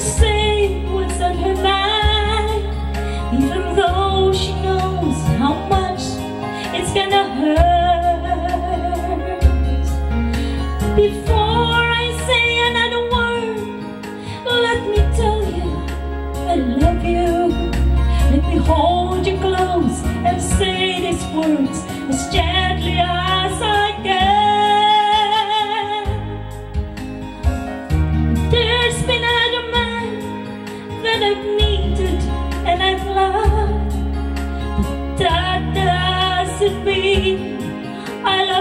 say what's on her mind. Even though she knows how much it's gonna hurt. Before I say another word Let me tell you I love you. Let me hold